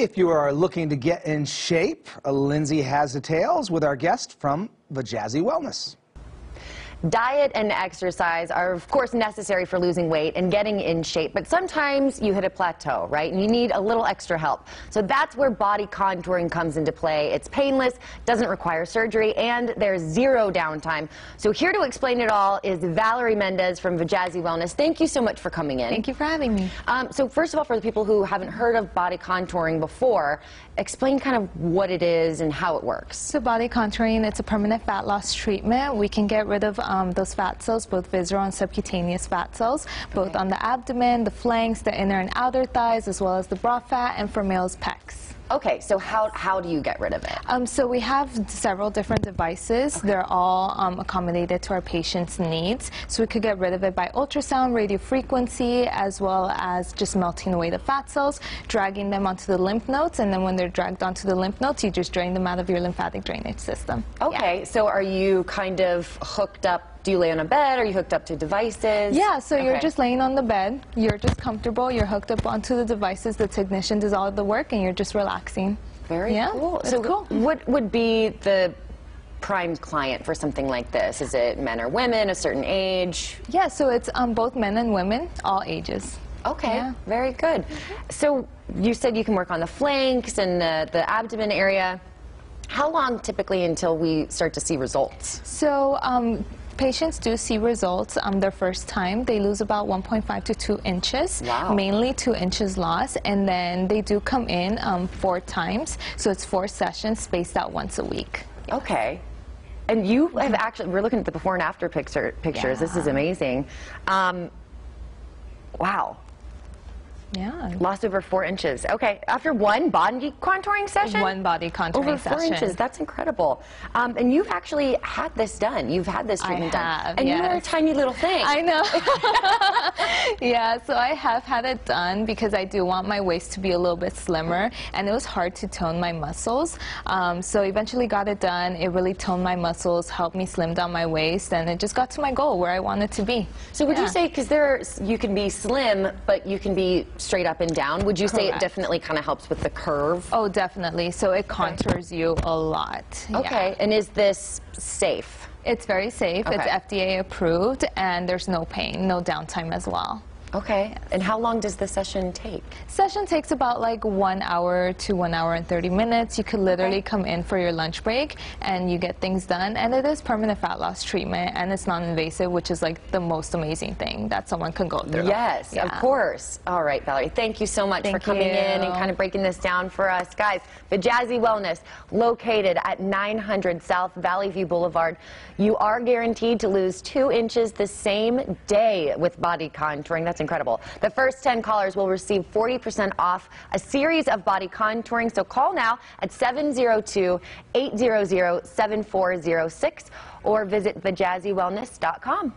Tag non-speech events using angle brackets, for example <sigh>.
If you are looking to get in shape, Lindsay has details with our guest from VJazzy Wellness. Diet and exercise are, of course, necessary for losing weight and getting in shape, but sometimes you hit a plateau, right? And you need a little extra help. So that's where body contouring comes into play. It's painless, doesn't require surgery, and there's zero downtime. So here to explain it all is Valerie Mendez from VJazzy Wellness. Thank you so much for coming in. Thank you for having me. Um, so first of all, for the people who haven't heard of body contouring before, explain kind of what it is and how it works. So body contouring, it's a permanent fat loss treatment. We can get rid of um, those fat cells, both visceral and subcutaneous fat cells, both Okay. on the abdomen, the flanks, the inner and outer thighs, as well as the bra fat, and for males, pecs. Okay, so how, how do you get rid of it? Um, so we have several different devices. They're all um, accommodated to our patient's needs. So we could get rid of it by ultrasound, radio frequency, as well as just melting away the fat cells, dragging them onto the lymph nodes, and then when they're dragged onto the lymph nodes, you just drain them out of your lymphatic drainage system. Okay, so are you kind of hooked up? Do you lay on a bed? Are you hooked up to devices? Yeah, so you're just laying on the bed, you're just comfortable, you're hooked up onto the devices, the technician does all of the work, and you're just relaxing. very yeah, cool. it's so, cool. what would be the prime client for something like this? Is it men or women, a certain age? Yeah, so it's um, both men and women, all ages. Okay, Yeah. very good. So you said you can work on the flanks and the, the abdomen area. How long typically until we start to see results? So um, patients do see results um, their first time. They lose about 1.5 to 2 inches, Wow. mainly 2 inches loss, and then they do come in um, four times. So it's four sessions spaced out once a week. Okay. And you have actually, we're looking at the before and after picture, pictures. This is amazing. Um, wow. Yeah. Lost over four inches. Okay, after one body contouring session? One body contouring Over four session. inches. That's incredible. Um, and you've actually had this done. You've had this I treatment have, done. And you are a tiny little thing. I know. <laughs> <laughs> yeah, so I have had it done because I do want my waist to be a little bit slimmer, and it was hard to tone my muscles. Um, so eventually got it done. It really toned my muscles, helped me slim down my waist, and it just got to my goal where I wanted to be. So would you say, because there, you can be slim, but you can be straight up and down. Would you say it definitely kind of helps with the curve? Oh, definitely. So it contours you a lot. Yeah. Okay, and is this safe? It's very safe. It's FDA approved, and there's no pain, no downtime as well. Okay, and how long does the session take? Session takes about like one hour to one hour and 30 minutes. You could literally Okay. come in for your lunch break and you get things done. And it is permanent fat loss treatment and it's non-invasive, which is like the most amazing thing that someone can go through. Yes, of course. All right, Valerie, thank you so much for Thank coming in and kind of breaking this down for us. Guys, VJazzy Wellness, located at 900 South Valley View Boulevard. You are guaranteed to lose two inches the same day with body contouring. That's incredible. The first 10 callers will receive 40% off a series of body contouring. So call now at 702-800-7406 or visit vjazzywellness.com.